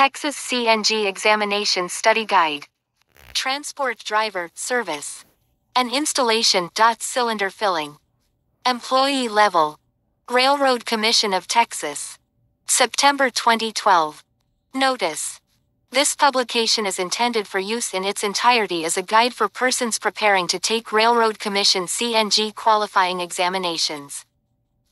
Texas CNG Examination Study Guide. Transport Driver Service. An installation. Dot cylinder filling. Employee level. Railroad Commission of Texas. September 2012. Notice. This publication is intended for use in its entirety as a guide for persons preparing to take Railroad Commission CNG qualifying examinations.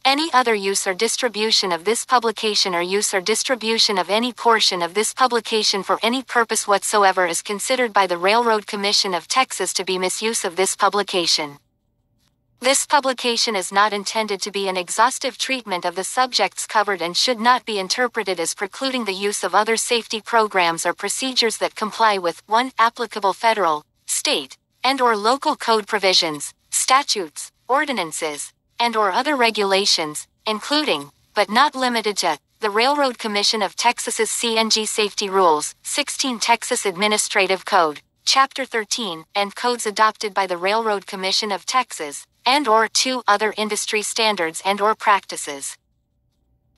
Any other use or distribution of this publication or use or distribution of any portion of this publication for any purpose whatsoever is considered by the Railroad Commission of Texas to be misuse of this publication. This publication is not intended to be an exhaustive treatment of the subjects covered and should not be interpreted as precluding the use of other safety programs or procedures that comply with 1. applicable federal, state, and or local code provisions, statutes, ordinances, and or other regulations, including, but not limited to, the Railroad Commission of Texas's CNG Safety Rules, 16 Texas Administrative Code, Chapter 13, and codes adopted by the Railroad Commission of Texas, and or two other industry standards and or practices.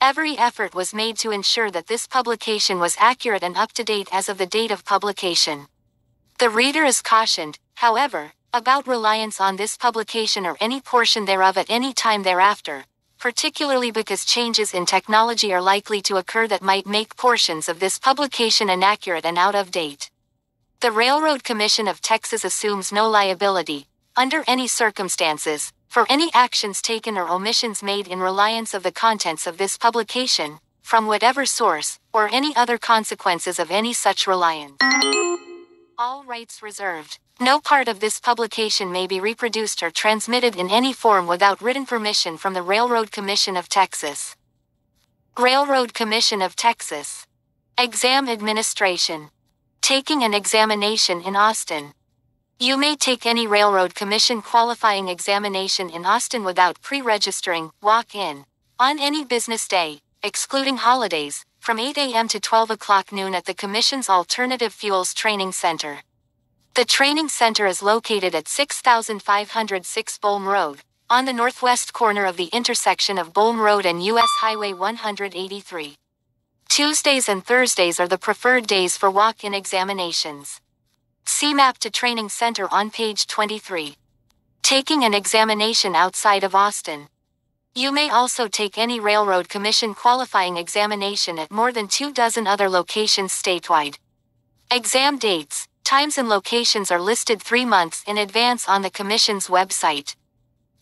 Every effort was made to ensure that this publication was accurate and up to date as of the date of publication. The reader is cautioned, however, about reliance on this publication or any portion thereof at any time thereafter, particularly because changes in technology are likely to occur that might make portions of this publication inaccurate and out of date. The Railroad Commission of Texas assumes no liability, under any circumstances, for any actions taken or omissions made in reliance of the contents of this publication, from whatever source, or any other consequences of any such reliance. All rights reserved. No part of this publication may be reproduced or transmitted in any form without written permission from the Railroad Commission of Texas. Railroad Commission of Texas. Exam Administration. Taking an examination in Austin. You may take any Railroad Commission qualifying examination in Austin without pre registering, walk in, on any business day, excluding holidays, from 8 a.m. to 12 o'clock noon at the Commission's Alternative Fuels Training Center. The training center is located at 6506 Bolm Road, on the northwest corner of the intersection of Bolm Road and U.S. Highway 183. Tuesdays and Thursdays are the preferred days for walk in examinations. See map to training center on page 23. Taking an examination outside of Austin. You may also take any Railroad Commission qualifying examination at more than two dozen other locations statewide. Exam dates, times and locations are listed three months in advance on the Commission's website.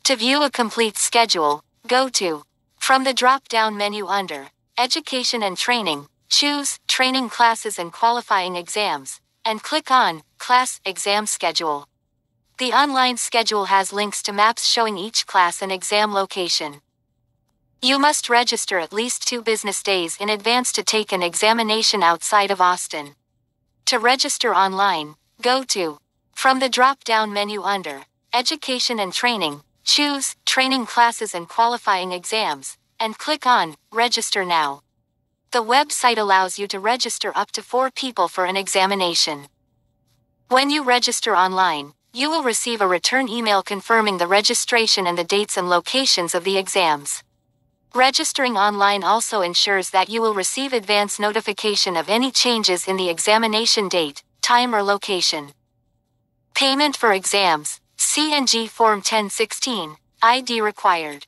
To view a complete schedule, go to from the drop down menu under Education and Training, choose Training Classes and Qualifying Exams, and click on Class Exam Schedule. The online schedule has links to maps showing each class and exam location. You must register at least two business days in advance to take an examination outside of Austin. To register online, go to from the drop down menu under Education and Training, choose Training Classes and Qualifying Exams, and click on Register Now. The website allows you to register up to four people for an examination. When you register online, you will receive a return email confirming the registration and the dates and locations of the exams. Registering online also ensures that you will receive advance notification of any changes in the examination date, time or location. Payment for exams, CNG Form 1016, ID required.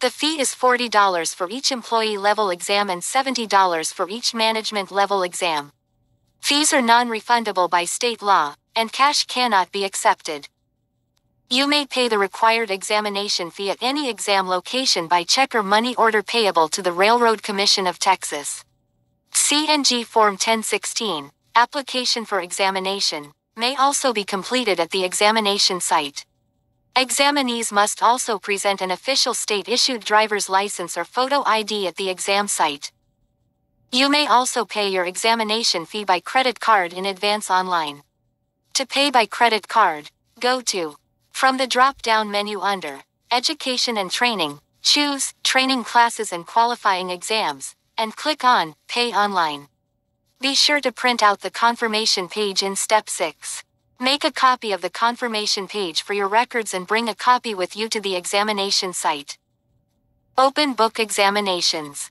The fee is $40 for each employee level exam and $70 for each management level exam. Fees are non-refundable by state law, and cash cannot be accepted. You may pay the required examination fee at any exam location by check or money order payable to the Railroad Commission of Texas. CNG Form 1016, Application for Examination, may also be completed at the examination site. Examinees must also present an official state issued driver's license or photo ID at the exam site. You may also pay your examination fee by credit card in advance online. To pay by credit card, go to from the drop down menu under Education and Training, choose Training Classes and Qualifying Exams, and click on Pay Online. Be sure to print out the confirmation page in Step 6. Make a copy of the confirmation page for your records and bring a copy with you to the examination site. Open Book Examinations.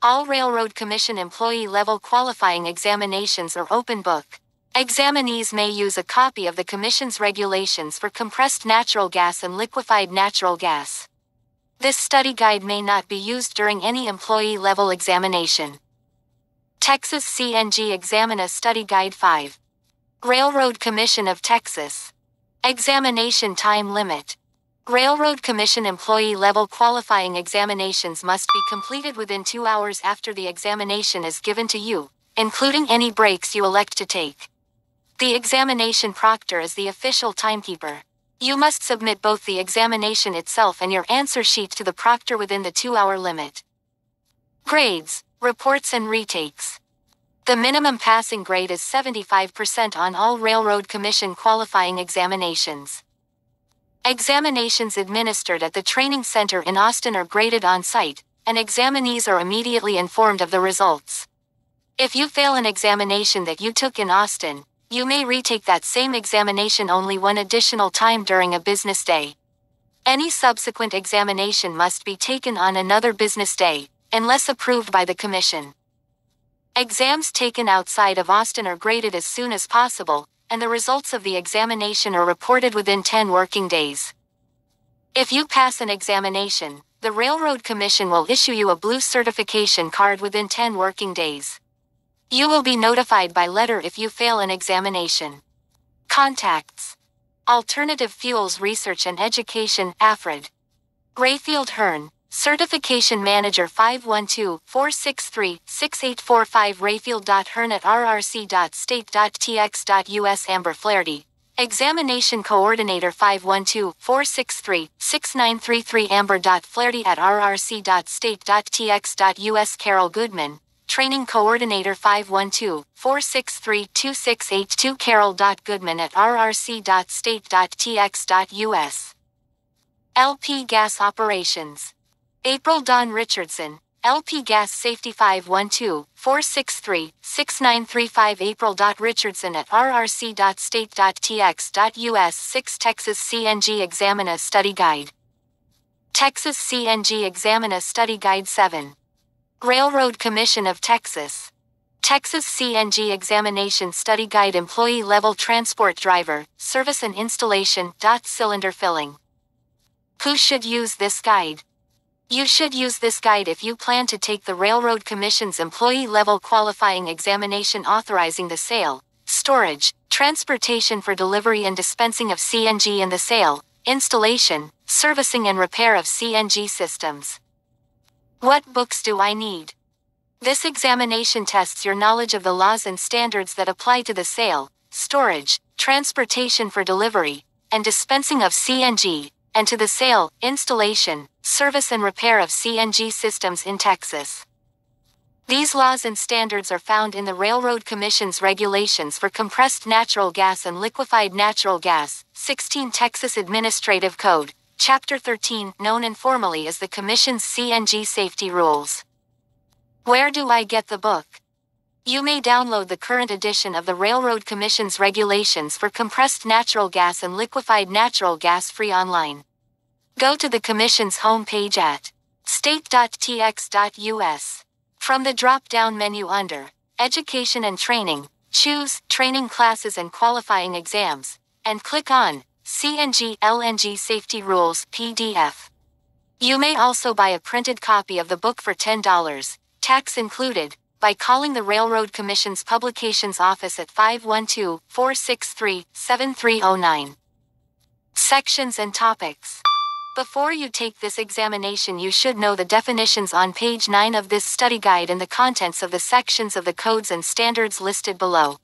All Railroad Commission employee level qualifying examinations are open book. Examinees may use a copy of the Commission's regulations for compressed natural gas and liquefied natural gas. This study guide may not be used during any employee level examination. Texas CNG Examina Study Guide 5. Railroad Commission of Texas. Examination Time Limit. Railroad Commission employee level qualifying examinations must be completed within two hours after the examination is given to you, including any breaks you elect to take. The examination proctor is the official timekeeper. You must submit both the examination itself and your answer sheet to the proctor within the two hour limit. Grades, reports, and retakes. The minimum passing grade is 75% on all Railroad Commission qualifying examinations. Examinations administered at the training center in Austin are graded on site, and examinees are immediately informed of the results. If you fail an examination that you took in Austin, you may retake that same examination only one additional time during a business day. Any subsequent examination must be taken on another business day, unless approved by the Commission. Exams taken outside of Austin are graded as soon as possible, and the results of the examination are reported within 10 working days. If you pass an examination, the Railroad Commission will issue you a blue certification card within 10 working days. You will be notified by letter if you fail an examination. Contacts Alternative Fuels Research and Education, AFRED. Rayfield Hearn, Certification Manager 512-463-6845 Rayfield.Hearn at rrc.state.tx.us Amber Flaherty. Examination Coordinator 512-463-6933 Amber.Flaherty at rrc.state.tx.us Carol Goodman. Training Coordinator 512-463-2682 Carol.Goodman at rrc.state.tx.us. LP Gas Operations April Don Richardson, LP Gas Safety 512-463-6935 April. Richardson at rrc.state.tx.us 6 Texas CNG Examina Study Guide. Texas CNG Examina Study Guide 7. Railroad Commission of Texas. Texas CNG Examination Study Guide Employee Level Transport Driver, Service and Installation. Cylinder Filling. Who should use this guide? You should use this guide if you plan to take the Railroad Commission's employee level qualifying examination authorizing the sale, storage, transportation for delivery and dispensing of CNG and the sale, installation, servicing and repair of CNG systems. What books do I need? This examination tests your knowledge of the laws and standards that apply to the sale, storage, transportation for delivery, and dispensing of CNG, and to the sale, installation, service and repair of CNG systems in Texas. These laws and standards are found in the Railroad Commission's regulations for compressed natural gas and liquefied natural gas, 16 Texas Administrative Code, Chapter 13, known informally as the Commission's CNG Safety Rules. Where do I get the book? You may download the current edition of the Railroad Commission's regulations for compressed natural gas and liquefied natural gas free online. Go to the Commission's homepage at state.tx.us. From the drop down menu under Education and Training, choose Training Classes and Qualifying Exams, and click on CNG LNG Safety Rules PDF. You may also buy a printed copy of the book for $10, tax included, by calling the Railroad Commission's Publications Office at 512 463 7309. Sections and Topics Before you take this examination, you should know the definitions on page 9 of this study guide and the contents of the sections of the codes and standards listed below.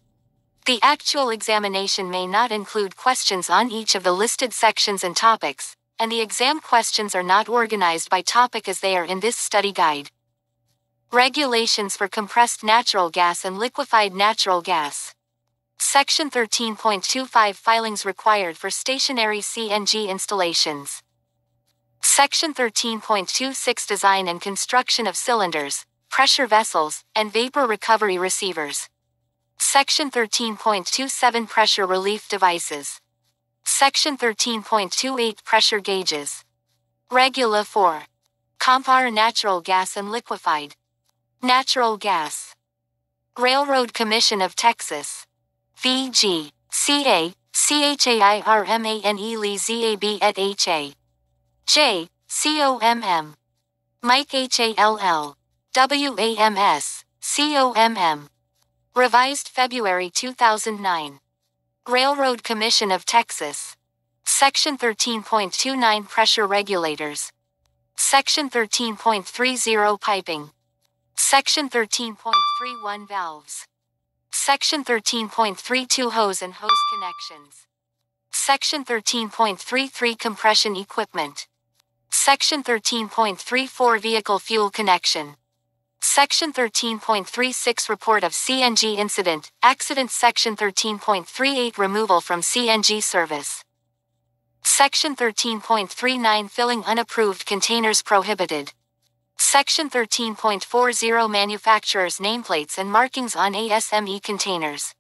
The actual examination may not include questions on each of the listed sections and topics, and the exam questions are not organized by topic as they are in this study guide. Regulations for compressed natural gas and liquefied natural gas. Section 13.25 Filings required for stationary CNG installations. Section 13.26 Design and construction of cylinders, pressure vessels, and vapor recovery receivers. Section 13.27 Pressure relief devices. Section 13.28 Pressure gauges. Regula 4. Compare natural gas and liquefied. Natural gas. Railroad Commission of Texas. VG. CA. CHAIRMANE ZAB et HA. J. COMM. Mike HALL. WAMS. COMM. Revised February 2009. Railroad Commission of Texas. Section 13.29 Pressure Regulators. Section 13.30 Piping. Section 13.31 Valves. Section 13.32 Hose and hose connections. Section 13.33 Compression equipment. Section 13.34 Vehicle fuel connection. Section 13.36 Report of CNG incident, accident Section 13.38 Removal from CNG service. Section 13.39 Filling unapproved containers prohibited. Section 13.40 Manufacturer's nameplates and markings on ASME containers.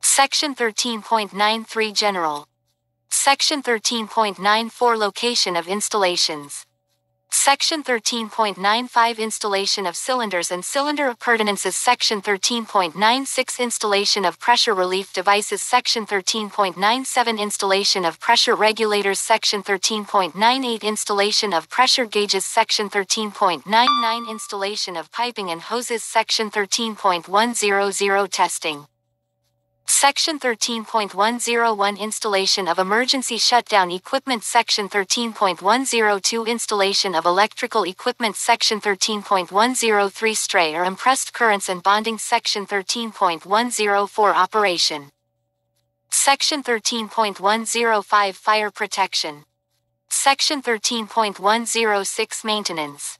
Section 13.93 General. Section 13.94 Location of installations. Section 13.95 Installation of cylinders and cylinder appurtenances Section 13.96 Installation of pressure relief devices Section 13.97 Installation of pressure regulators Section 13.98 Installation of pressure gauges Section 13.99 Installation of piping and hoses Section 13.100 Testing Section 13.101 Installation of Emergency Shutdown Equipment Section 13.102 Installation of Electrical Equipment Section 13.103 Stray or Impressed Currents and Bonding Section 13.104 Operation. Section 13.105 Fire Protection. Section 13.106 Maintenance.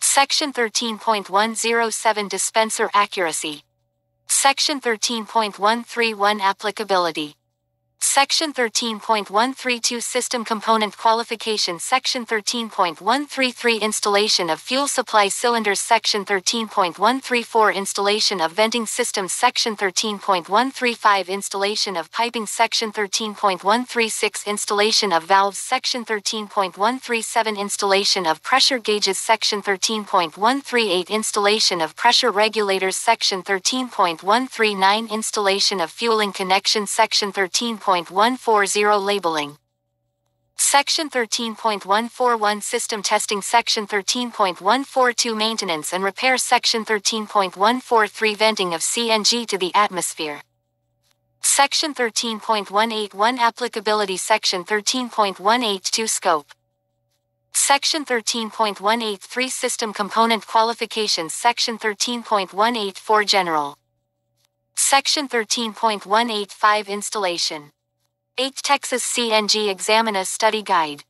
Section 13.107 Dispenser Accuracy Section 13.131 Applicability Section 13.132 System Component Qualification Section 13.133 Installation of Fuel Supply Cylinders Section 13.134 Installation of Venting Systems Section 13.135 Installation of Piping Section 13.136 Installation of Valves Section 13.137 Installation of Pressure Gauges Section 13.138 Installation of Pressure Regulators Section 13.139 Installation of Fueling Connection Section 13. 13.140 Labeling. Section 13.141 System Testing Section 13.142 Maintenance and Repair Section 13.143 Venting of CNG to the atmosphere. Section 13.181 Applicability Section 13.182 Scope. Section 13.183 System Component Qualifications Section 13.184 General. Section 13.185 Installation 8 Texas CNG Examiner Study Guide.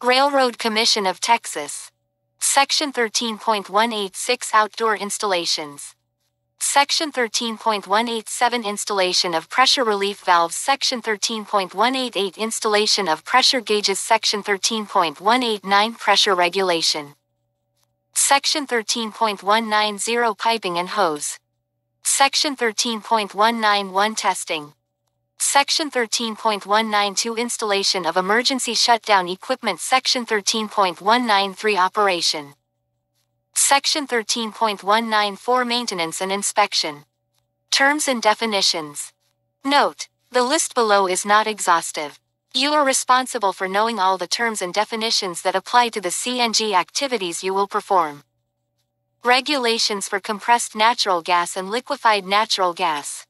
Railroad Commission of Texas. Section 13.186 Outdoor Installations. Section 13.187 Installation of Pressure Relief Valves Section 13.188 Installation of Pressure Gauges Section 13.189 Pressure Regulation Section 13.190 Piping and Hose Section 13.191 Testing Section 13.192 Installation of Emergency Shutdown Equipment Section 13.193 Operation Section 13.194 Maintenance and Inspection Terms and Definitions Note, the list below is not exhaustive. You are responsible for knowing all the terms and definitions that apply to the CNG activities you will perform. Regulations for compressed natural gas and liquefied natural gas.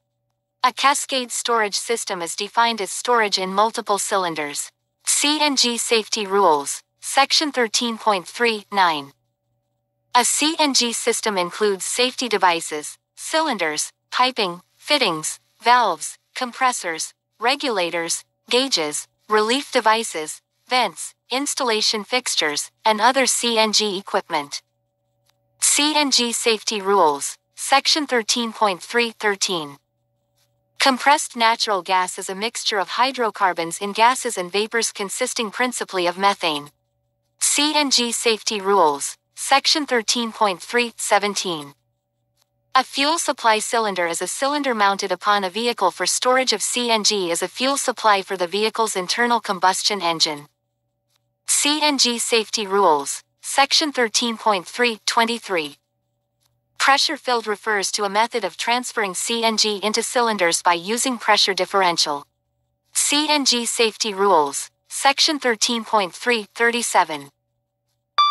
A cascade storage system is defined as storage in multiple cylinders. CNG Safety Rules, Section 13.3.9. A CNG system includes safety devices, cylinders, piping, fittings, valves, compressors, regulators, gauges, relief devices, vents, installation fixtures, and other CNG equipment. CNG Safety Rules, Section 13.3.13. Compressed natural gas is a mixture of hydrocarbons in gases and vapors consisting principally of methane. CNG Safety Rules, Section 13.3.17. A fuel supply cylinder is a cylinder mounted upon a vehicle for storage of CNG as a fuel supply for the vehicle's internal combustion engine. CNG Safety Rules, Section 13.3.23. Pressure filled refers to a method of transferring CNG into cylinders by using pressure differential. CNG Safety Rules, Section 13.337.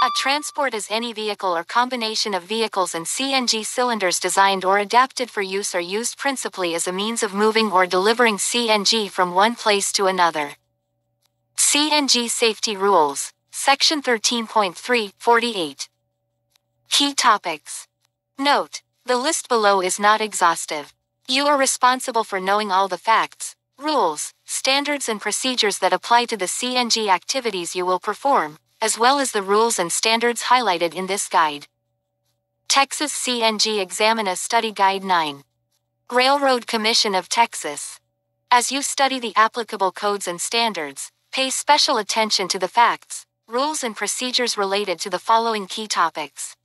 A transport is any vehicle or combination of vehicles and CNG cylinders designed or adapted for use or used principally as a means of moving or delivering CNG from one place to another. CNG Safety Rules, Section 13.348. Key Topics. Note, the list below is not exhaustive. You are responsible for knowing all the facts, rules, standards and procedures that apply to the CNG activities you will perform, as well as the rules and standards highlighted in this guide. Texas CNG Examiner Study Guide 9. Railroad Commission of Texas. As you study the applicable codes and standards, pay special attention to the facts, rules, and procedures related to the following key topics.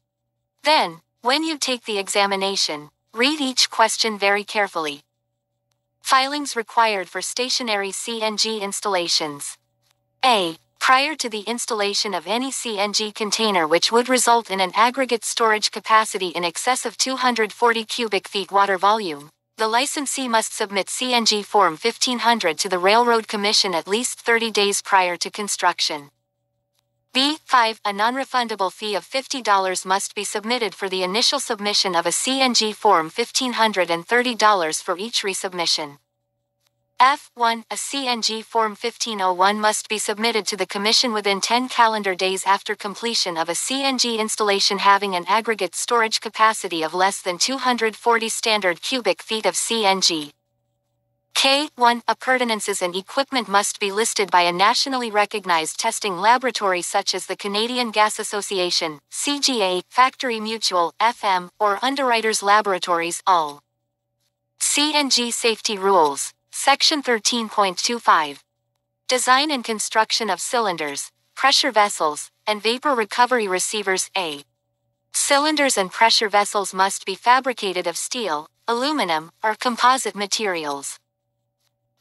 Then, when you take the examination, read each question very carefully. Filings required for stationary CNG installations. A. Prior to the installation of any CNG container which would result in an aggregate storage capacity in excess of 240 cubic feet water volume, the licensee must submit CNG Form 1500 to the Railroad Commission at least 30 days prior to construction. B. 5. A non-refundable fee of $50 must be submitted for the initial submission of a CNG Form 1500 and $30 for each resubmission. F1. A CNG Form 1501 must be submitted to the Commission within 10 calendar days after completion of a CNG installation having an aggregate storage capacity of less than 240 standard cubic feet of CNG. K1. Appurtenances and equipment must be listed by a nationally recognized testing laboratory such as the Canadian Gas Association, CGA, Factory Mutual, FM, or Underwriters Laboratories, all. CNG Safety Rules, Section 13.25. Design and construction of cylinders, pressure vessels, and vapor recovery receivers, A. Cylinders and pressure vessels must be fabricated of steel, aluminum, or composite materials.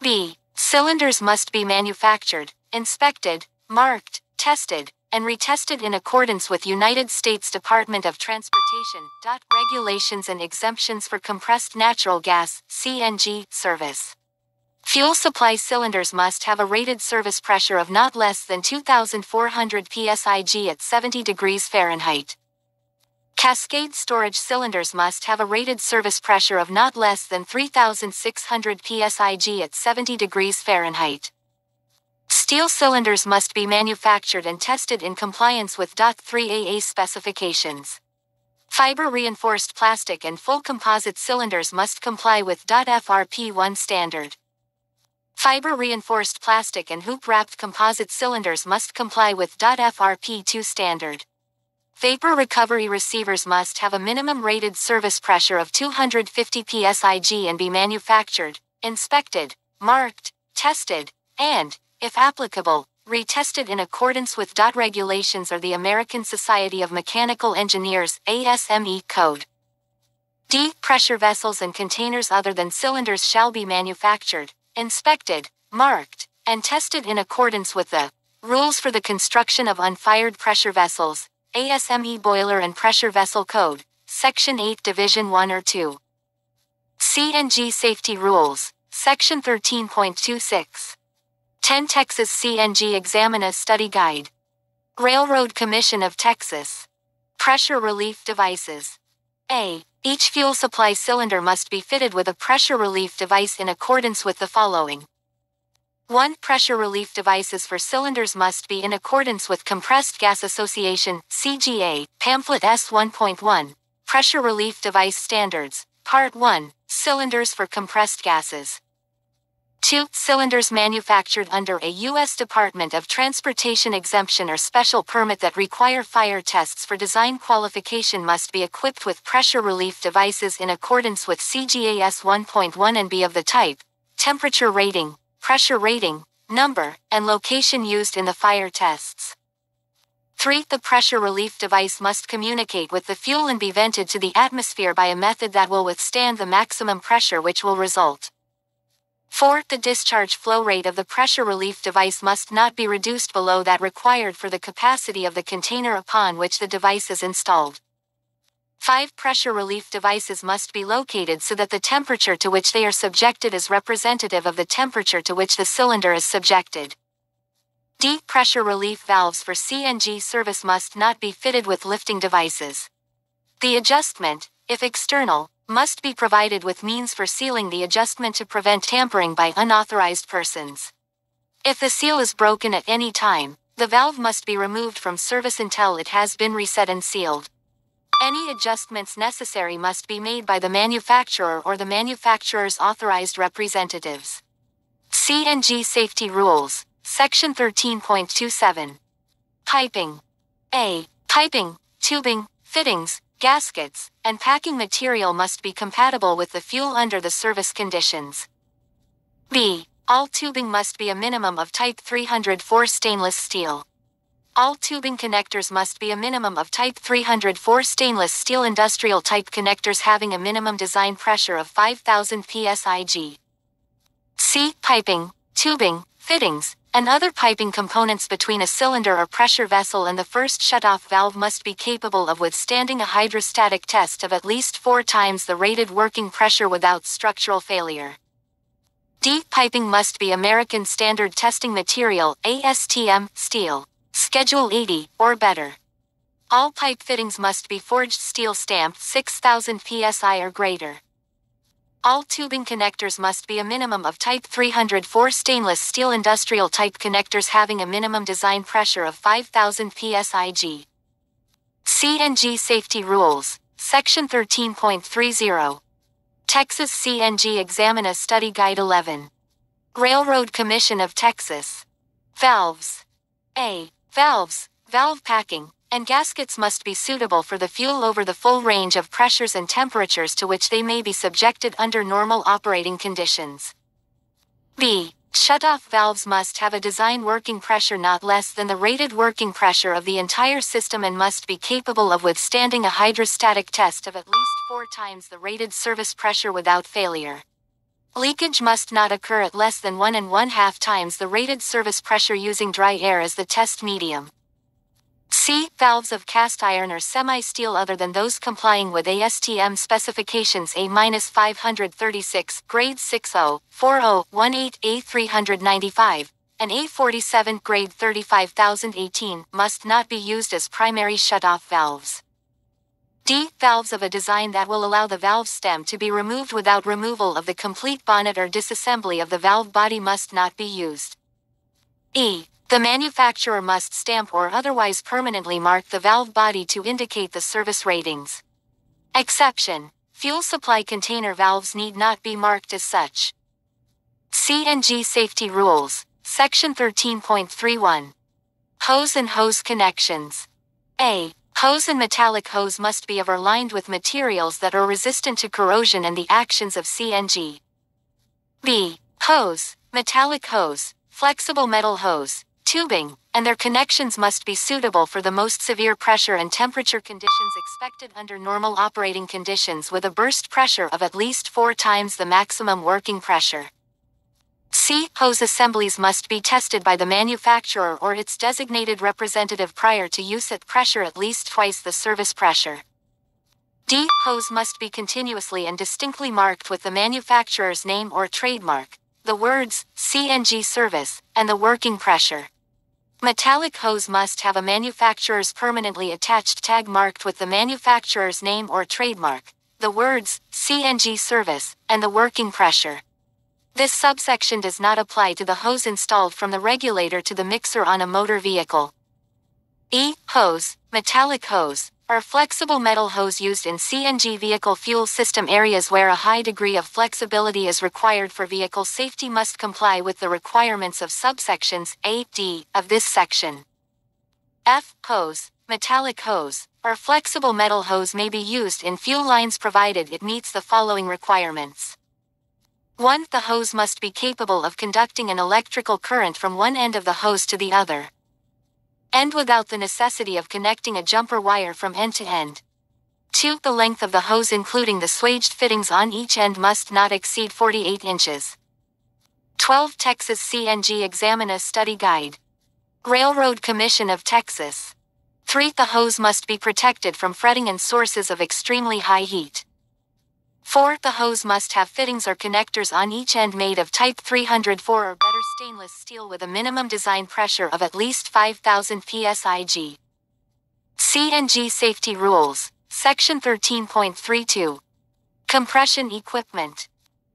B. Cylinders must be manufactured, inspected, marked, tested, and retested in accordance with United States Department of Transportation regulations and exemptions for compressed natural gas CNG service. Fuel supply cylinders must have a rated service pressure of not less than 2400 psig at 70 degrees Fahrenheit. Cascade storage cylinders must have a rated service pressure of not less than 3600 psig at 70 degrees Fahrenheit. Steel cylinders must be manufactured and tested in compliance with .3AA specifications. Fiber reinforced plastic and full composite cylinders must comply with FRP1 standard. Fiber reinforced plastic and hoop wrapped composite cylinders must comply with FRP2 standard. Vapor recovery receivers must have a minimum rated service pressure of 250 psig and be manufactured, inspected, marked, tested, and, if applicable, retested in accordance with DOT regulations or the American Society of Mechanical Engineers ASME code. D. Pressure vessels and containers other than cylinders shall be manufactured, inspected, marked, and tested in accordance with the rules for the construction of unfired pressure vessels ASME Boiler and Pressure Vessel Code, Section 8 Division 1 or 2. CNG Safety Rules, Section 13.26. 10 Texas CNG Examiner Study Guide. Railroad Commission of Texas. Pressure Relief Devices. A. Each fuel supply cylinder must be fitted with a pressure relief device in accordance with the following. 1. Pressure relief devices for cylinders must be in accordance with Compressed Gas Association, CGA, Pamphlet S 1.1. Pressure Relief Device Standards, Part 1. Cylinders for compressed gases. 2. Cylinders manufactured under a U.S. Department of Transportation exemption or special permit that require fire tests for design qualification must be equipped with pressure relief devices in accordance with CGAS 1.1 and be of the type, temperature rating, pressure rating, number, and location used in the fire tests. 3. The pressure relief device must communicate with the fuel and be vented to the atmosphere by a method that will withstand the maximum pressure which will result. 4. The discharge flow rate of the pressure relief device must not be reduced below that required for the capacity of the container upon which the device is installed. Five pressure relief devices must be located so that the temperature to which they are subjected is representative of the temperature to which the cylinder is subjected. Deep pressure relief valves for CNG service must not be fitted with lifting devices. The adjustment, if external, must be provided with means for sealing the adjustment to prevent tampering by unauthorized persons. If the seal is broken at any time, the valve must be removed from service until it has been reset and sealed. Any adjustments necessary must be made by the manufacturer or the manufacturer's authorized representatives. CNG Safety Rules, Section 13.27. Piping. A. Piping, tubing, fittings, gaskets, and packing material must be compatible with the fuel under the service conditions. B. All tubing must be a minimum of Type 304 stainless steel. All tubing connectors must be a minimum of Type 304 stainless steel industrial type connectors having a minimum design pressure of 5000 psig. C. Piping, tubing, fittings, and other piping components between a cylinder or pressure vessel and the first shutoff valve must be capable of withstanding a hydrostatic test of at least four times the rated working pressure without structural failure. Deep piping must be American Standard Testing Material ASTM steel. Schedule 80, or better. All pipe fittings must be forged steel stamped 6000 psi or greater. All tubing connectors must be a minimum of Type 304 stainless steel industrial type connectors having a minimum design pressure of 5000 psig. CNG Safety Rules, Section 13.30. Texas CNG Examiner Study Guide 11. Railroad Commission of Texas. Valves. A. Valves, valve packing, and gaskets must be suitable for the fuel over the full range of pressures and temperatures to which they may be subjected under normal operating conditions. B. Shutoff valves must have a design working pressure not less than the rated working pressure of the entire system and must be capable of withstanding a hydrostatic test of at least four times the rated service pressure without failure. Leakage must not occur at less than one and one half times the rated service pressure using dry air as the test medium. C. Valves of cast iron or semi-steel other than those complying with ASTM specifications A-536, grade 60, 40, 18, A395, and A47 grade 35018 must not be used as primary shutoff valves. D. Valves of a design that will allow the valve stem to be removed without removal of the complete bonnet or disassembly of the valve body must not be used. E. The manufacturer must stamp or otherwise permanently mark the valve body to indicate the service ratings. Exception. Fuel supply container valves need not be marked as such. CNG Safety Rules, Section 13.31. Hose and hose connections. A. Hose and metallic hose must be ever lined with materials that are resistant to corrosion and the actions of CNG. B. Hose, metallic hose, flexible metal hose, tubing, and their connections must be suitable for the most severe pressure and temperature conditions expected under normal operating conditions with a burst pressure of at least four times the maximum working pressure. C. Hose assemblies must be tested by the manufacturer or its designated representative prior to use at pressure at least twice the service pressure. D. Hose must be continuously and distinctly marked with the manufacturer's name or trademark, the words CNG service, and the working pressure. Metallic hose must have a manufacturer's permanently attached tag marked with the manufacturer's name or trademark, the words CNG service, and the working pressure. This subsection does not apply to the hose installed from the regulator to the mixer on a motor vehicle. E. Hose, metallic hose, are flexible metal hose used in CNG vehicle fuel system areas where a high degree of flexibility is required for vehicle safety must comply with the requirements of subsections A, D of this section. F. Hose, metallic hose, or flexible metal hose may be used in fuel lines provided it meets the following requirements. 1. The hose must be capable of conducting an electrical current from one end of the hose to the other. And without the necessity of connecting a jumper wire from end to end. 2. The length of the hose including the swaged fittings on each end must not exceed 48 inches. 12. Texas CNG Examiner Study Guide. Railroad Commission of Texas. 3. The hose must be protected from fretting and sources of extremely high heat. 4. The hose must have fittings or connectors on each end made of type 304 or better stainless steel with a minimum design pressure of at least 5000 psig. CNG Safety Rules, Section 13.32. Compression Equipment.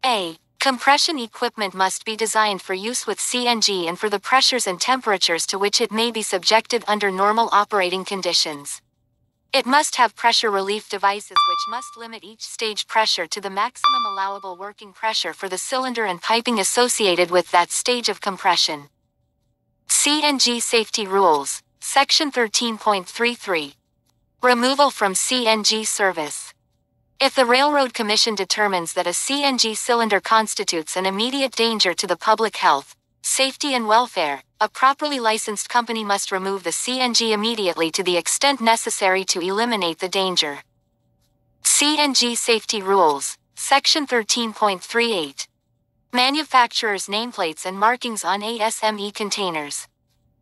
A. Compression equipment must be designed for use with CNG and for the pressures and temperatures to which it may be subjected under normal operating conditions. It must have pressure relief devices which must limit each stage pressure to the maximum allowable working pressure for the cylinder and piping associated with that stage of compression. CNG Safety Rules, Section 13.33. Removal from CNG service. If the Railroad Commission determines that a CNG cylinder constitutes an immediate danger to the public health, safety and welfare, a properly licensed company must remove the CNG immediately to the extent necessary to eliminate the danger. CNG Safety Rules, Section 13.38. Manufacturer's nameplates and markings on ASME containers.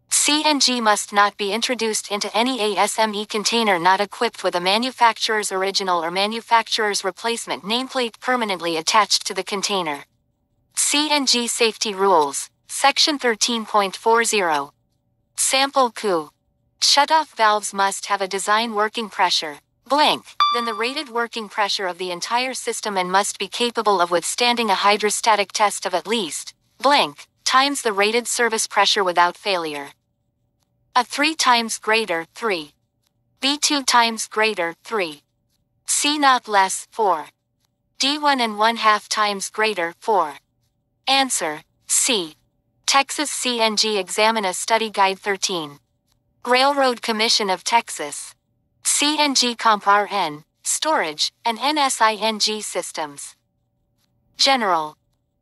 CNG must not be introduced into any ASME container not equipped with a manufacturer's original or manufacturer's replacement nameplate permanently attached to the container. CNG Safety Rules, Section 13.40. Sample coup. Shutoff valves must have a design working pressure, blank, than the rated working pressure of the entire system and must be capable of withstanding a hydrostatic test of at least, blank, times the rated service pressure without failure. A 3 times greater, 3. B 2 times greater, 3. C not less, 4. D 1 and 1 half times greater, 4. Answer, C. Texas CNG Examiner Study Guide 13. Railroad Commission of Texas. CNG Comp RN, Storage, and NSING Systems. General.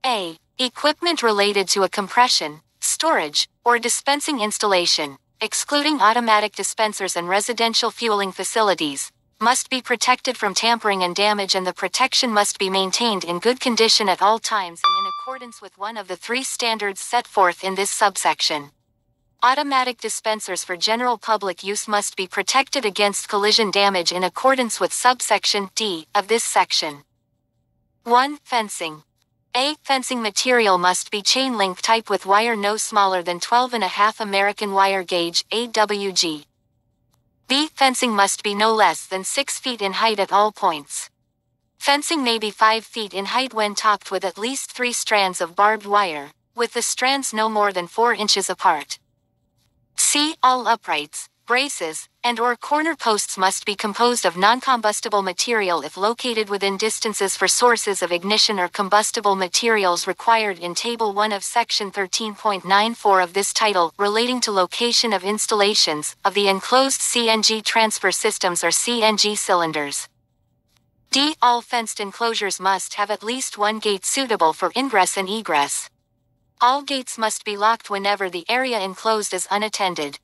A. Equipment related to a compression, storage, or dispensing installation, excluding automatic dispensers and residential fueling facilities, must be protected from tampering and damage and the protection must be maintained in good condition at all times and in accordance with one of the three standards set forth in this subsection. Automatic dispensers for general public use must be protected against collision damage in accordance with subsection D of this section. 1. Fencing. A. Fencing material must be chain link type with wire no smaller than 12.5 American wire gauge AWG. B. Fencing must be no less than 6 feet in height at all points. Fencing may be 5 feet in height when topped with at least 3 strands of barbed wire, with the strands no more than 4 inches apart. C. All uprights, braces, and or corner posts must be composed of non-combustible material if located within distances for sources of ignition or combustible materials required in Table 1 of Section 13.94 of this title relating to location of installations of the enclosed CNG transfer systems or CNG cylinders. D. All fenced enclosures must have at least one gate suitable for ingress and egress. All gates must be locked whenever the area enclosed is unattended.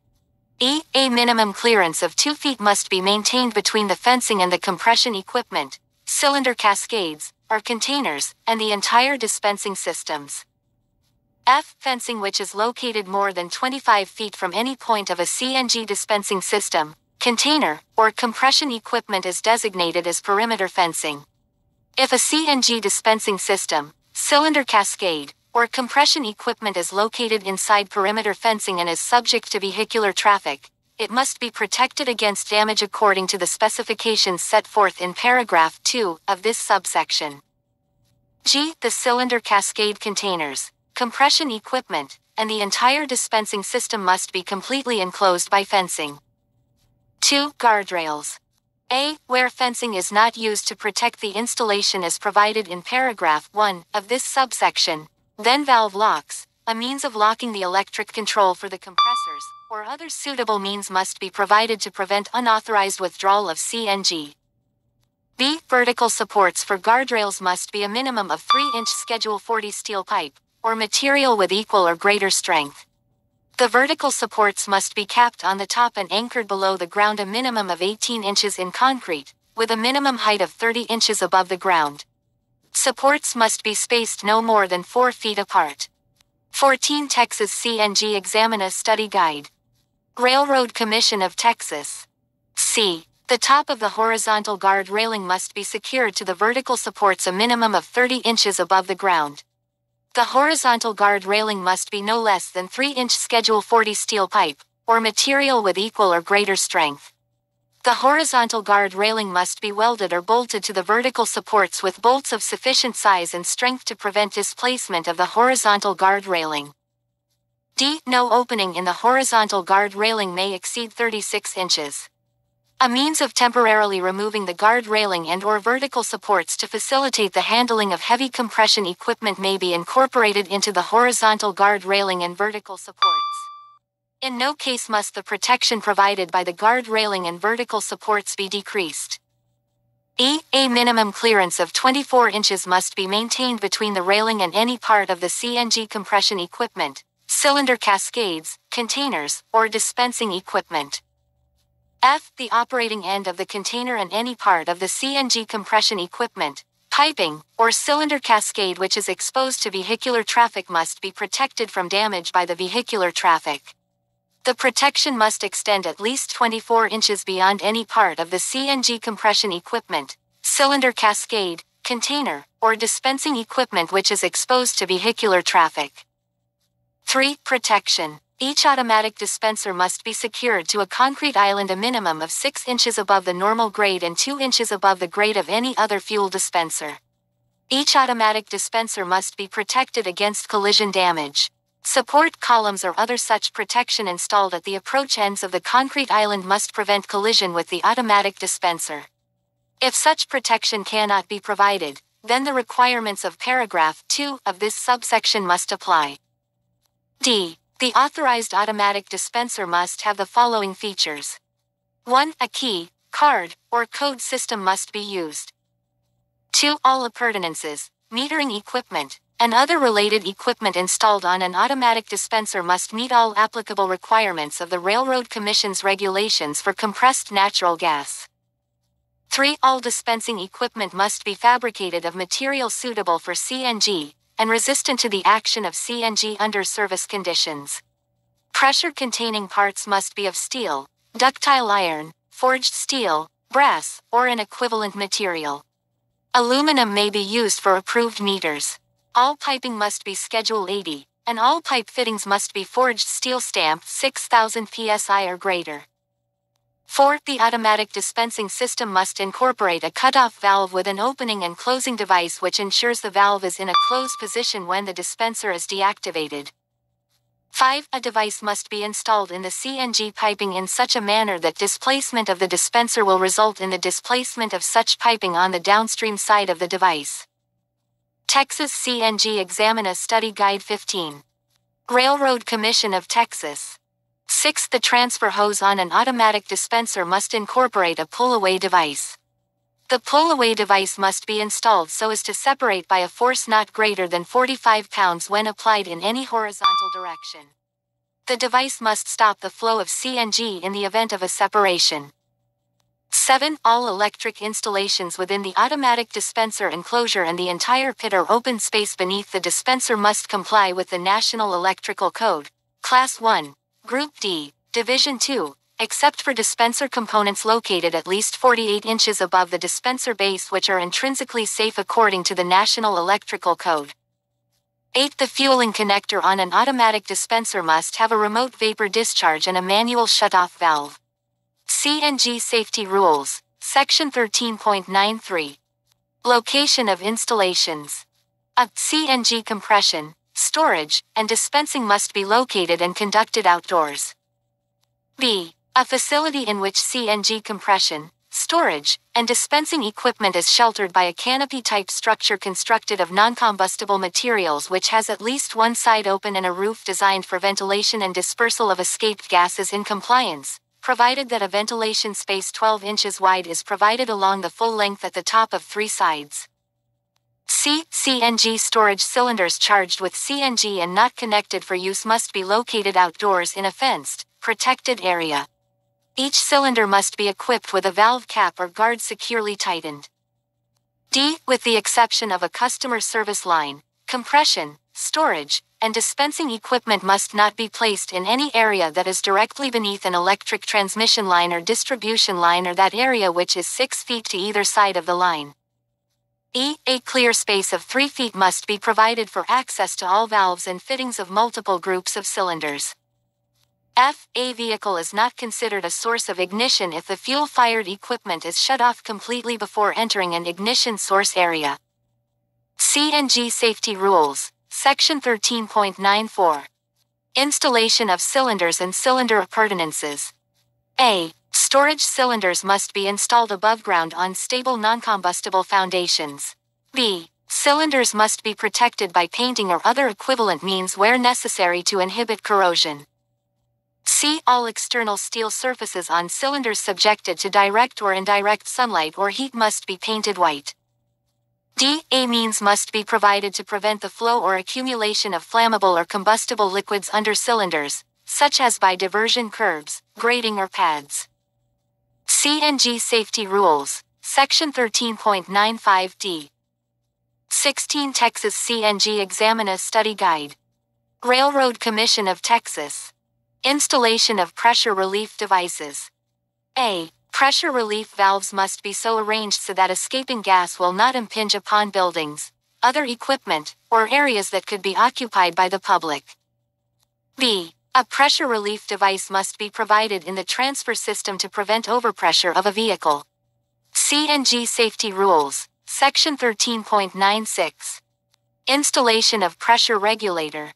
E. A minimum clearance of 2 feet must be maintained between the fencing and the compression equipment, cylinder cascades, or containers, and the entire dispensing systems. F. Fencing which is located more than 25 feet from any point of a CNG dispensing system, container, or compression equipment is designated as perimeter fencing. If a CNG dispensing system, cylinder cascade, or compression equipment is located inside perimeter fencing and is subject to vehicular traffic, it must be protected against damage according to the specifications set forth in paragraph 2 of this subsection. G. The cylinder cascade containers, compression equipment, and the entire dispensing system must be completely enclosed by fencing. 2. Guardrails. A. Where fencing is not used to protect the installation as provided in paragraph 1 of this subsection, then valve locks, a means of locking the electric control for the compressors, or other suitable means must be provided to prevent unauthorized withdrawal of CNG. B. Vertical supports for guardrails must be a minimum of 3-inch Schedule 40 steel pipe, or material with equal or greater strength. The vertical supports must be capped on the top and anchored below the ground a minimum of 18 inches in concrete, with a minimum height of 30 inches above the ground. Supports must be spaced no more than 4 feet apart. 14 Texas CNG Examiner Study Guide. Railroad Commission of Texas. C. The top of the horizontal guard railing must be secured to the vertical supports a minimum of 30 inches above the ground. The horizontal guard railing must be no less than 3-inch Schedule 40 steel pipe, or material with equal or greater strength. The horizontal guard railing must be welded or bolted to the vertical supports with bolts of sufficient size and strength to prevent displacement of the horizontal guard railing. D. No opening in the horizontal guard railing may exceed 36 inches. A means of temporarily removing the guard railing and or vertical supports to facilitate the handling of heavy compression equipment may be incorporated into the horizontal guard railing and vertical supports. In no case must the protection provided by the guard railing and vertical supports be decreased. E. A minimum clearance of 24 inches must be maintained between the railing and any part of the CNG compression equipment, cylinder cascades, containers, or dispensing equipment. F. The operating end of the container and any part of the CNG compression equipment, piping, or cylinder cascade which is exposed to vehicular traffic must be protected from damage by the vehicular traffic. The protection must extend at least 24 inches beyond any part of the CNG compression equipment, cylinder cascade, container, or dispensing equipment which is exposed to vehicular traffic. 3. Protection. Each automatic dispenser must be secured to a concrete island a minimum of 6 inches above the normal grade and 2 inches above the grade of any other fuel dispenser. Each automatic dispenser must be protected against collision damage. Support columns or other such protection installed at the approach ends of the concrete island must prevent collision with the automatic dispenser. If such protection cannot be provided, then the requirements of paragraph 2 of this subsection must apply. D. The authorized automatic dispenser must have the following features. 1. A key, card, or code system must be used. 2. All appurtenances, metering equipment, and other related equipment installed on an automatic dispenser must meet all applicable requirements of the Railroad Commission's regulations for compressed natural gas. 3. All dispensing equipment must be fabricated of material suitable for CNG and resistant to the action of CNG under service conditions. Pressure containing parts must be of steel, ductile iron, forged steel, brass, or an equivalent material. Aluminum may be used for approved meters. All piping must be Schedule 80, and all pipe fittings must be forged steel stamped 6000 psi or greater. 4. The automatic dispensing system must incorporate a cutoff valve with an opening and closing device which ensures the valve is in a closed position when the dispenser is deactivated. 5. A device must be installed in the CNG piping in such a manner that displacement of the dispenser will result in the displacement of such piping on the downstream side of the device. Texas CNG Examiner Study Guide 15. Railroad Commission of Texas. 6. The transfer hose on an automatic dispenser must incorporate a pull-away device. The pull-away device must be installed so as to separate by a force not greater than 45 pounds when applied in any horizontal direction. The device must stop the flow of CNG in the event of a separation. 7. All electric installations within the automatic dispenser enclosure and the entire pit or open space beneath the dispenser must comply with the National Electrical Code, Class 1, Group D, Division 2, except for dispenser components located at least 48 inches above the dispenser base which are intrinsically safe according to the National Electrical Code. 8. The fueling connector on an automatic dispenser must have a remote vapor discharge and a manual shutoff valve. CNG Safety Rules, Section 13.93. Location of installations. A CNG compression, storage, and dispensing must be located and conducted outdoors. B. A facility in which CNG compression, storage, and dispensing equipment is sheltered by a canopy type structure constructed of non-combustible materials which has at least one side open and a roof designed for ventilation and dispersal of escaped gases in compliance provided that a ventilation space 12 inches wide is provided along the full length at the top of three sides. C. CNG storage cylinders charged with CNG and not connected for use must be located outdoors in a fenced, protected area. Each cylinder must be equipped with a valve cap or guard securely tightened. D. With the exception of a customer service line, compression, storage, and dispensing equipment must not be placed in any area that is directly beneath an electric transmission line or distribution line or that area which is 6 feet to either side of the line. E. A clear space of 3 feet must be provided for access to all valves and fittings of multiple groups of cylinders. F. A vehicle is not considered a source of ignition if the fuel-fired equipment is shut off completely before entering an ignition source area. CNG Safety Rules, Section 13.94. Installation of cylinders and cylinder appurtenances. A. Storage cylinders must be installed above ground on stable non-combustible foundations. B. Cylinders must be protected by painting or other equivalent means where necessary to inhibit corrosion. C. All external steel surfaces on cylinders subjected to direct or indirect sunlight or heat must be painted white. D. A means must be provided to prevent the flow or accumulation of flammable or combustible liquids under cylinders, such as by diversion curbs, grating or pads. CNG Safety Rules, Section 13.95d. 16 Texas CNG Examiner Study Guide. Railroad Commission of Texas. Installation of pressure relief devices. A. Pressure relief valves must be so arranged so that escaping gas will not impinge upon buildings, other equipment, or areas that could be occupied by the public. B. A pressure relief device must be provided in the transfer system to prevent overpressure of a vehicle. CNG Safety Rules, Section 13.96. Installation of pressure regulator.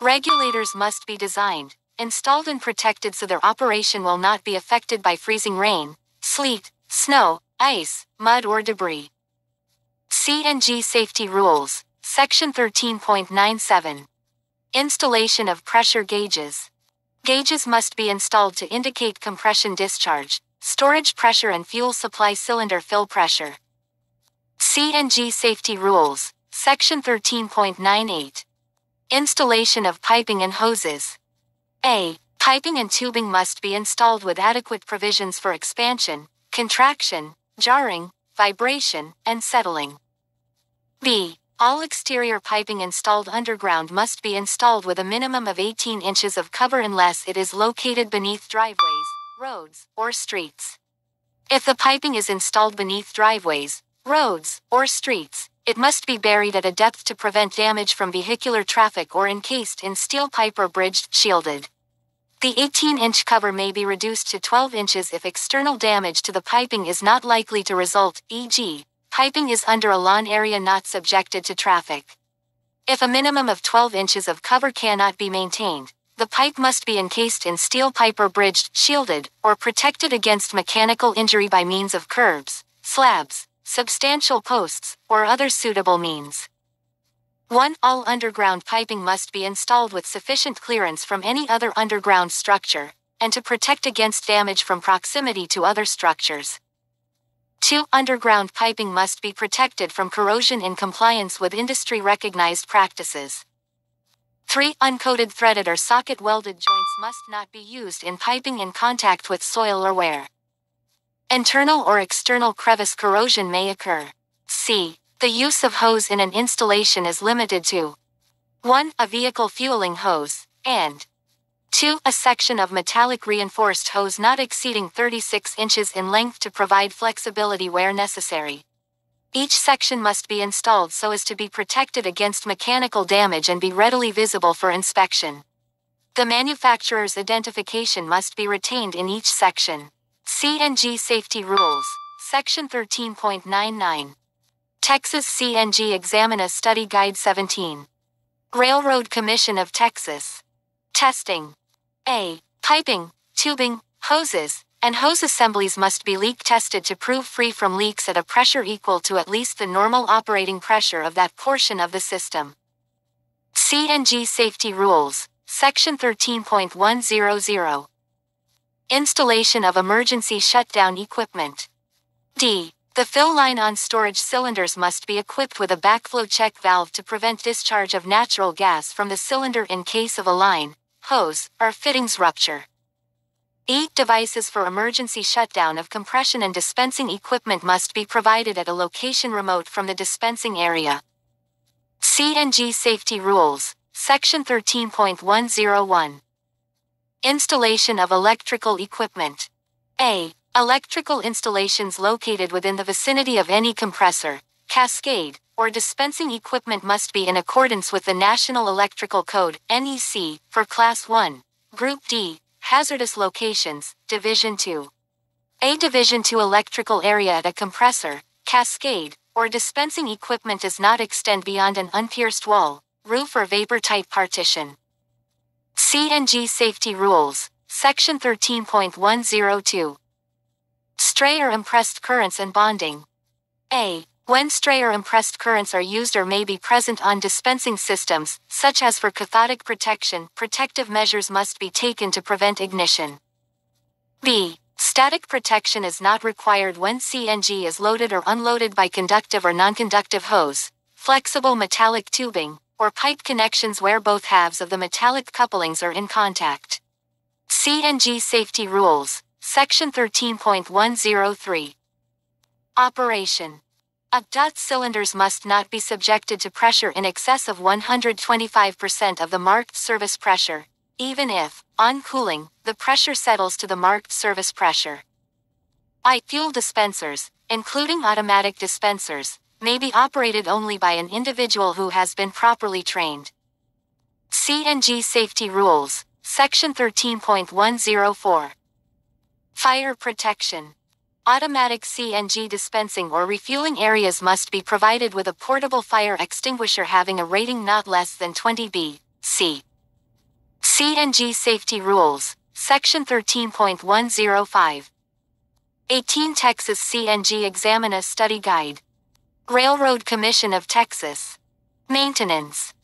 Regulators must be designed, installed and protected so their operation will not be affected by freezing rain, sleet, snow, ice, mud or debris. CNG Safety Rules, Section 13.97. Installation of pressure gauges. Gauges must be installed to indicate compression discharge, storage pressure and fuel supply cylinder fill pressure. CNG Safety Rules, Section 13.98. Installation of piping and hoses. A. Piping and tubing must be installed with adequate provisions for expansion, contraction, jarring, vibration, and settling. B. All exterior piping installed underground must be installed with a minimum of 18 inches of cover unless it is located beneath driveways, roads, or streets. If the piping is installed beneath driveways, roads, or streets, it must be buried at a depth to prevent damage from vehicular traffic or encased in steel pipe or bridged, shielded. The 18-inch cover may be reduced to 12 inches if external damage to the piping is not likely to result, e.g., piping is under a lawn area not subjected to traffic. If a minimum of 12 inches of cover cannot be maintained, the pipe must be encased in steel pipe or bridged, shielded, or protected against mechanical injury by means of curbs, slabs, substantial posts, or other suitable means. 1. All underground piping must be installed with sufficient clearance from any other underground structure, and to protect against damage from proximity to other structures. 2. Underground piping must be protected from corrosion in compliance with industry recognized practices. 3. Uncoated threaded or socket welded joints must not be used in piping in contact with soil or wear. Internal or external crevice corrosion may occur. C. The use of hose in an installation is limited to 1. A vehicle fueling hose, and 2. A section of metallic reinforced hose not exceeding 36 inches in length to provide flexibility where necessary. Each section must be installed so as to be protected against mechanical damage and be readily visible for inspection. The manufacturer's identification must be retained in each section. CNG Safety Rules, Section 13.99. Texas CNG Examiner Study Guide 17. Railroad Commission of Texas. Testing. A. Piping, tubing, hoses, and hose assemblies must be leak tested to prove free from leaks at a pressure equal to at least the normal operating pressure of that portion of the system. CNG Safety Rules, Section 13.100. Installation of emergency shutdown equipment. D. The fill line on storage cylinders must be equipped with a backflow check valve to prevent discharge of natural gas from the cylinder in case of a line, hose, or fittings rupture. 8 devices for emergency shutdown of compression and dispensing equipment must be provided at a location remote from the dispensing area. CNG Safety Rules, Section 13.101. Installation of electrical equipment. A. Electrical installations located within the vicinity of any compressor, cascade, or dispensing equipment must be in accordance with the National Electrical Code, NEC, for Class 1. Group D, Hazardous Locations, Division 2. A Division 2 electrical area at a compressor, cascade, or dispensing equipment does not extend beyond an unpierced wall, roof or vapor-tight partition. CNG Safety Rules, Section 13.102. Stray or impressed currents and bonding. A. When stray or impressed currents are used or may be present on dispensing systems, such as for cathodic protection, protective measures must be taken to prevent ignition. B. Static protection is not required when CNG is loaded or unloaded by conductive or non-conductive hose, flexible metallic tubing, or pipe connections where both halves of the metallic couplings are in contact. CNG Safety Rules, Section 13.103. Operation a dot cylinders must not be subjected to pressure in excess of 125% of the marked service pressure, even if, on cooling, the pressure settles to the marked service pressure. I fuel dispensers, including automatic dispensers, may be operated only by an individual who has been properly trained. CNG Safety Rules, Section 13.104. Fire Protection Automatic CNG dispensing or refueling areas must be provided with a portable fire extinguisher having a rating not less than 20 B. C. CNG Safety Rules, Section 13.105. 18 Texas CNG Examiner Study Guide. Railroad Commission of Texas. Maintenance.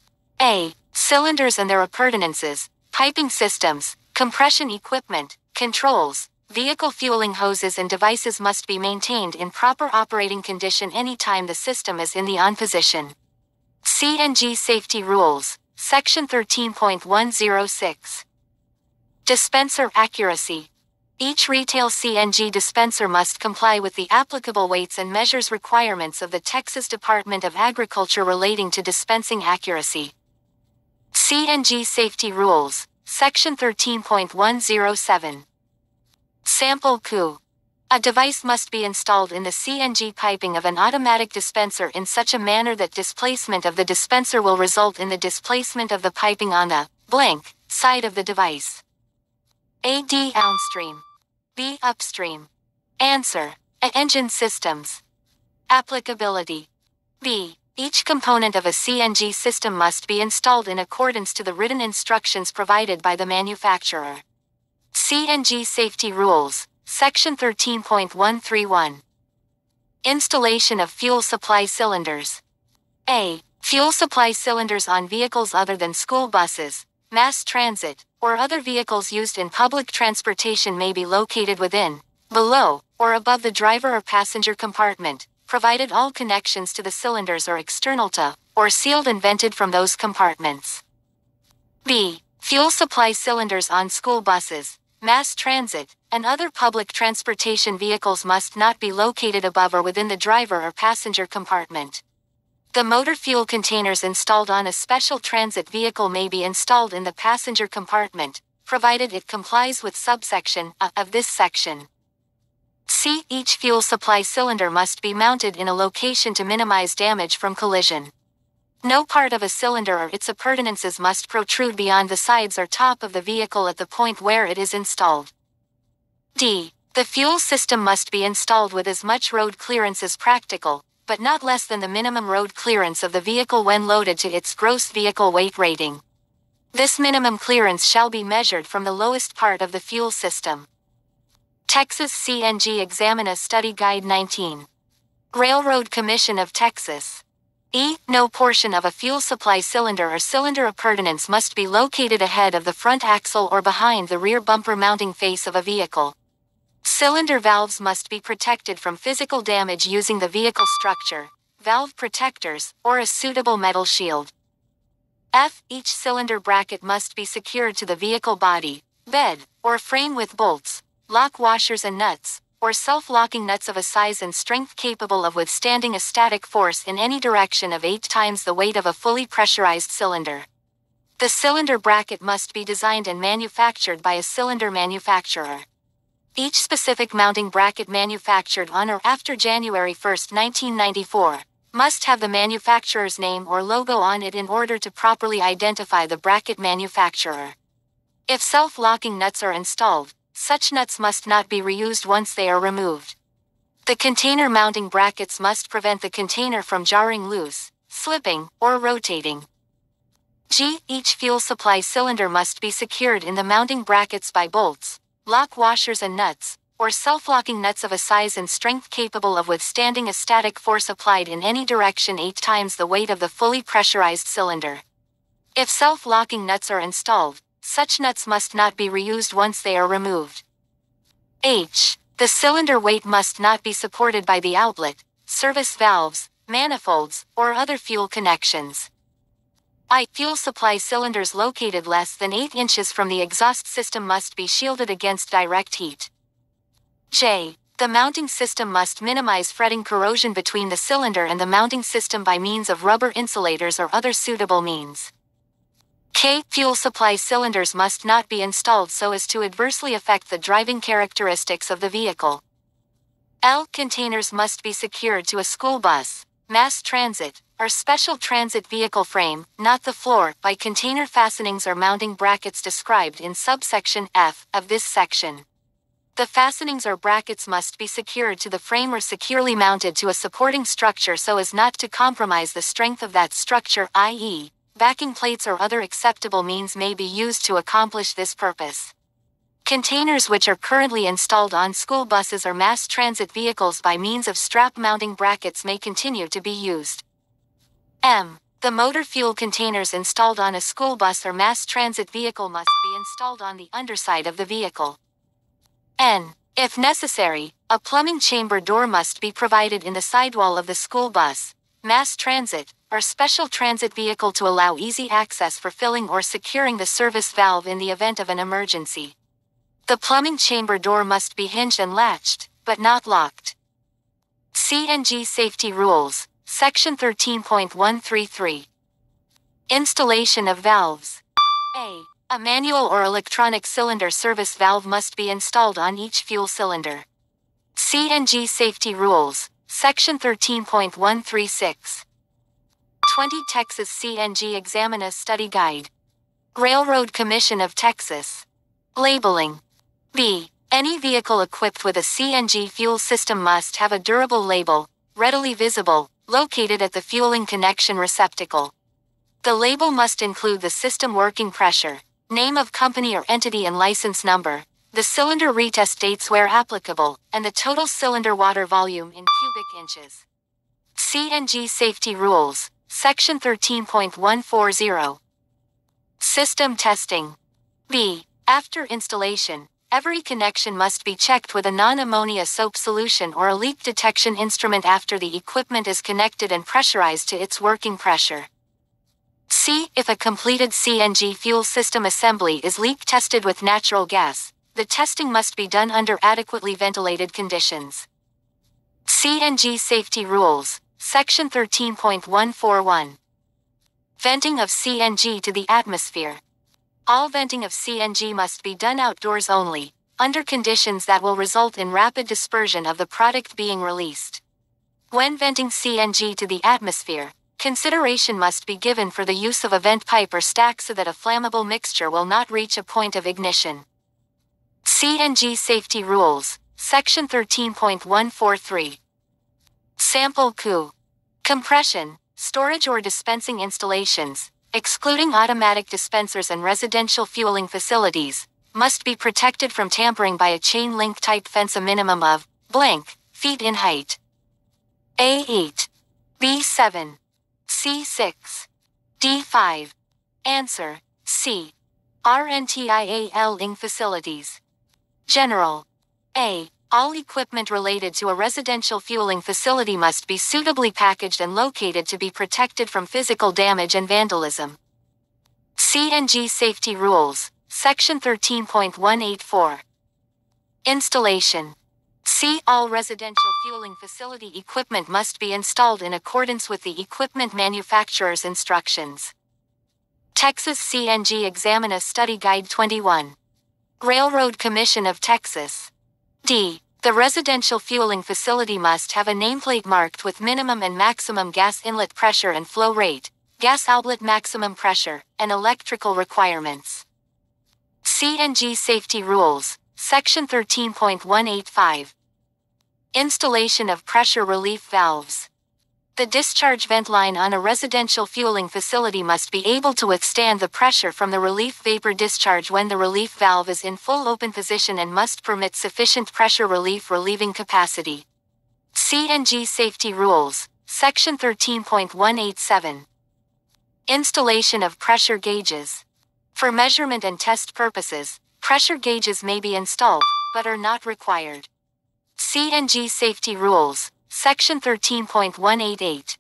A. Cylinders and their appurtenances, piping systems, compression equipment, controls, Vehicle fueling hoses and devices must be maintained in proper operating condition anytime the system is in the on position. CNG Safety Rules, Section 13.106. Dispenser Accuracy. Each retail CNG dispenser must comply with the applicable weights and measures requirements of the Texas Department of Agriculture relating to dispensing accuracy. CNG Safety Rules, Section 13.107. Sample coup. A device must be installed in the CNG piping of an automatic dispenser in such a manner that displacement of the dispenser will result in the displacement of the piping on the blank side of the device. A. D. Downstream. B. Upstream. Answer. A. Engine systems. Applicability. B. Each component of a CNG system must be installed in accordance to the written instructions provided by the manufacturer. CNG Safety Rules, Section 13.131. Installation of fuel supply cylinders. A. Fuel supply cylinders on vehicles other than school buses, mass transit, or other vehicles used in public transportation may be located within, below, or above the driver or passenger compartment, provided all connections to the cylinders are external to, or sealed and vented from those compartments. B. Fuel supply cylinders on school buses, mass transit, and other public transportation vehicles must not be located above or within the driver or passenger compartment. The motor fuel containers installed on a special transit vehicle may be installed in the passenger compartment, provided it complies with subsection A of this section. C. Each fuel supply cylinder must be mounted in a location to minimize damage from collision. No part of a cylinder or its appurtenances must protrude beyond the sides or top of the vehicle at the point where it is installed. D. The fuel system must be installed with as much road clearance as practical, but not less than the minimum road clearance of the vehicle when loaded to its gross vehicle weight rating. This minimum clearance shall be measured from the lowest part of the fuel system. Texas CNG Examiner Study Guide 19. Railroad Commission of Texas. E. No portion of a fuel supply cylinder or cylinder appurtenance must be located ahead of the front axle or behind the rear bumper mounting face of a vehicle. Cylinder valves must be protected from physical damage using the vehicle structure, valve protectors, or a suitable metal shield. F. Each cylinder bracket must be secured to the vehicle body, bed, or frame with bolts, lock washers and nuts, or self-locking nuts of a size and strength capable of withstanding a static force in any direction of 8 times the weight of a fully pressurized cylinder. The cylinder bracket must be designed and manufactured by a cylinder manufacturer. Each specific mounting bracket manufactured on or after January 1, 1994, must have the manufacturer's name or logo on it in order to properly identify the bracket manufacturer. If self-locking nuts are installed, such nuts must not be reused once they are removed. The container mounting brackets must prevent the container from jarring loose, slipping, or rotating. G. Each fuel supply cylinder must be secured in the mounting brackets by bolts, lock washers and nuts, or self-locking nuts of a size and strength capable of withstanding a static force applied in any direction 8 times the weight of the fully pressurized cylinder. If self-locking nuts are installed, such nuts must not be reused once they are removed. H. The cylinder weight must not be supported by the outlet, service valves, manifolds, or other fuel connections. I. Fuel supply cylinders located less than 8 inches from the exhaust system must be shielded against direct heat. J. The mounting system must minimize fretting corrosion between the cylinder and the mounting system by means of rubber insulators or other suitable means. K. Fuel supply cylinders must not be installed so as to adversely affect the driving characteristics of the vehicle. L. Containers must be secured to a school bus, mass transit, or special transit vehicle frame, not the floor, by container fastenings or mounting brackets described in subsection F of this section. The fastenings or brackets must be secured to the frame or securely mounted to a supporting structure so as not to compromise the strength of that structure, i.e., backing plates or other acceptable means may be used to accomplish this purpose. Containers which are currently installed on school buses or mass transit vehicles by means of strap mounting brackets may continue to be used. M. The motor fuel containers installed on a school bus or mass transit vehicle must be installed on the underside of the vehicle. N. If necessary, a plumbing chamber door must be provided in the sidewall of the school bus, mass transit, or special transit vehicle to allow easy access for filling or securing the service valve in the event of an emergency. The plumbing chamber door must be hinged and latched, but not locked. CNG Safety Rules, Section 13.133. Installation of valves. A. A manual or electronic cylinder service valve must be installed on each fuel cylinder. CNG Safety Rules, Section 13.136. 20 Texas CNG Examiner Study Guide. Railroad Commission of Texas. Labeling. B. Any vehicle equipped with a CNG fuel system must have a durable label, readily visible, located at the fueling connection receptacle. The label must include the system working pressure, name of company or entity and license number, the cylinder retest dates where applicable, and the total cylinder water volume in cubic inches. CNG Safety Rules, Section 13.140. System Testing. B. After installation, Every connection must be checked with a non-ammonia soap solution or a leak detection instrument after the equipment is connected and pressurized to its working pressure. C. If a completed CNG fuel system assembly is leak tested with natural gas, the testing must be done under adequately ventilated conditions. CNG Safety Rules, Section 13.141. Venting of CNG to the atmosphere. All venting of CNG must be done outdoors only, under conditions that will result in rapid dispersion of the product being released. When venting CNG to the atmosphere, consideration must be given for the use of a vent pipe or stack so that a flammable mixture will not reach a point of ignition. CNG Safety Rules, Section 13.143. Sample coup. Compression, storage or dispensing installations, excluding automatic dispensers and residential fueling facilities, must be protected from tampering by a chain link type fence a minimum of blank feet in height. A8, B7, C6, D5. Answer C. RNTIAL ing facilities. General A. All equipment related to a residential fueling facility must be suitably packaged and located to be protected from physical damage and vandalism. CNG Safety Rules, Section 13.184. Installation. C. All residential fueling facility equipment must be installed in accordance with the equipment manufacturer's instructions. Texas CNG Examiner Study Guide 21. Railroad Commission of Texas. D. The residential fueling facility must have a nameplate marked with minimum and maximum gas inlet pressure and flow rate, gas outlet maximum pressure, and electrical requirements. CNG Safety Rules, Section 13.185. Installation of pressure relief valves. The discharge vent line on a residential fueling facility must be able to withstand the pressure from the relief vapor discharge when the relief valve is in full open position and must permit sufficient pressure relief relieving capacity. CNG Safety Rules, Section 13.187. Installation of pressure gauges. For measurement and test purposes, pressure gauges may be installed, but are not required. CNG Safety Rules, Section 13.188.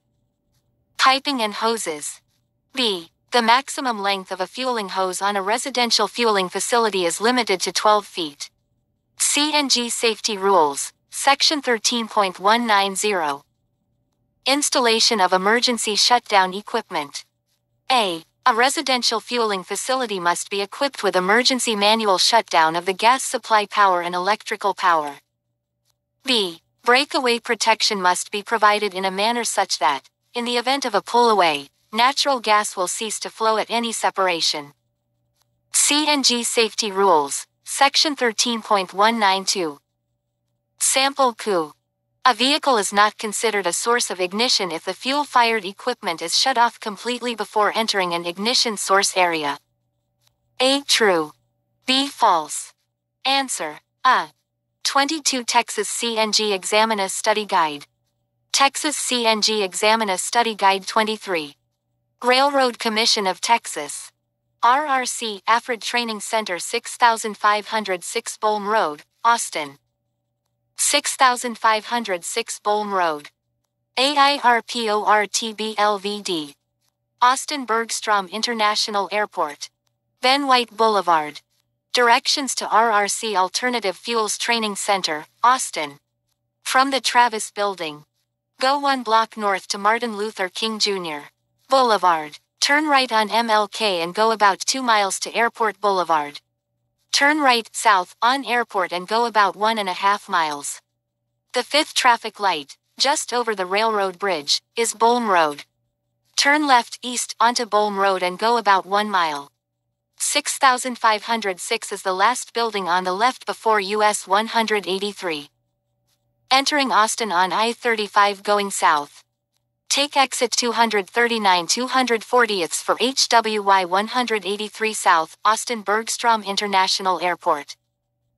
Piping and hoses. B. The maximum length of a fueling hose on a residential fueling facility is limited to 12 feet. CNG Safety Rules, Section 13.190. Installation of emergency shutdown equipment. A. A residential fueling facility must be equipped with emergency manual shutdown of the gas supply power and electrical power. B. Breakaway protection must be provided in a manner such that, in the event of a pull away, natural gas will cease to flow at any separation. CNG Safety Rules, Section 13.192. Sample coup. A vehicle is not considered a source of ignition if the fuel fired equipment is shut off completely before entering an ignition source area. A. True. B. False. Answer. A. 22 Texas CNG Examiner Study Guide. Texas CNG Examiner Study Guide 23. Railroad Commission of Texas. RRC AFRED Training Center 6506 Bolm Road, Austin. 6506 Bolm Road. AIRPORTBLVD. Austin Bergstrom International Airport. Ben White Boulevard. Directions to RRC Alternative Fuels Training Center, Austin. From the Travis Building. Go one block north to Martin Luther King Jr. Boulevard. Turn right on MLK and go about 2 miles to Airport Boulevard. Turn right south on Airport and go about one and a half miles. The fifth traffic light, just over the railroad bridge, is Bolm Road. Turn left east onto Bolm Road and go about one mile. 6506 is the last building on the left before US 183. Entering Austin on I-35 going south. Take exit 239 240ths for HWY 183 South, Austin Bergstrom International Airport.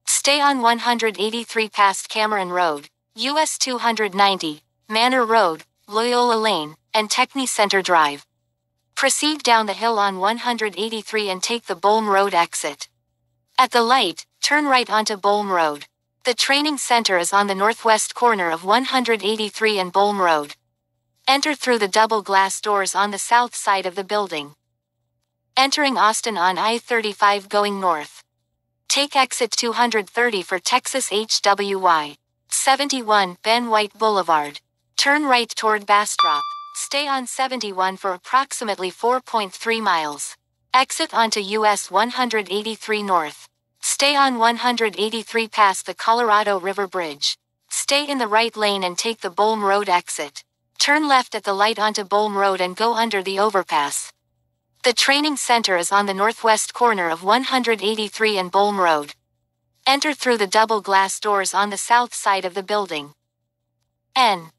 Stay on 183 past Cameron Road, US 290, Manor Road, Loyola Lane, and Techni Center Drive. Proceed down the hill on 183 and take the Bolm Road exit. At the light, turn right onto Bolm Road. The training center is on the northwest corner of 183 and Bolm Road. Enter through the double glass doors on the south side of the building. Entering Austin on I-35 going north. Take exit 230 for Texas HWY. 71 Ben White Boulevard. Turn right toward Bastrop. Stay on 71 for approximately 4.3 miles. Exit onto US 183 North. Stay on 183 past the Colorado River Bridge. Stay in the right lane and take the Bolm Road exit. Turn left at the light onto Bolm Road and go under the overpass. The training center is on the northwest corner of 183 and Bolm Road. Enter through the double glass doors on the south side of the building. N.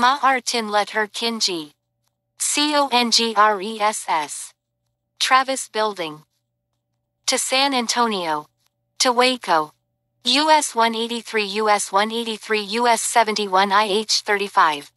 Ma'artin let her Kinji. C-O-N-G-R-E-S-S. Travis Building. To San Antonio. To Waco. US 183 US 183 US 71 IH 35.